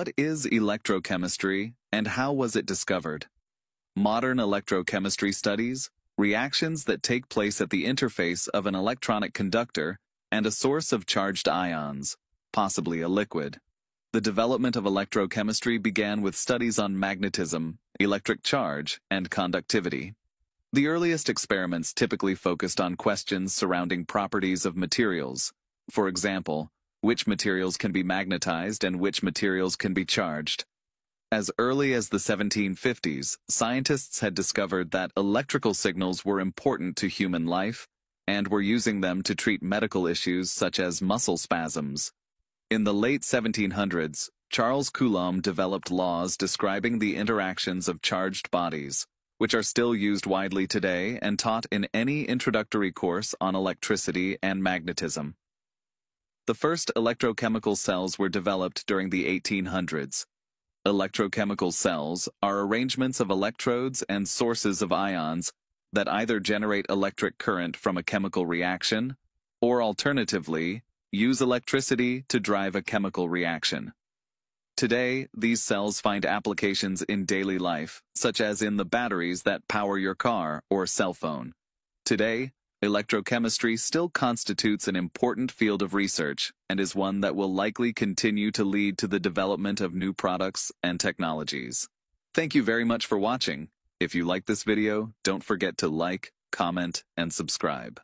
What is electrochemistry and how was it discovered? Modern electrochemistry studies reactions that take place at the interface of an electronic conductor and a source of charged ions, possibly a liquid. The development of electrochemistry began with studies on magnetism, electric charge, and conductivity. The earliest experiments typically focused on questions surrounding properties of materials. For example, which materials can be magnetized and which materials can be charged. As early as the 1750s, scientists had discovered that electrical signals were important to human life and were using them to treat medical issues such as muscle spasms. In the late 1700s, Charles Coulomb developed laws describing the interactions of charged bodies which are still used widely today and taught in any introductory course on electricity and magnetism. The first electrochemical cells were developed during the 1800s. Electrochemical cells are arrangements of electrodes and sources of ions that either generate electric current from a chemical reaction, or alternatively, use electricity to drive a chemical reaction. Today, these cells find applications in daily life, such as in the batteries that power your car or cell phone. Today, electrochemistry still constitutes an important field of research and is one that will likely continue to lead to the development of new products and technologies. Thank you very much for watching. If you like this video, don't forget to like, comment, and subscribe.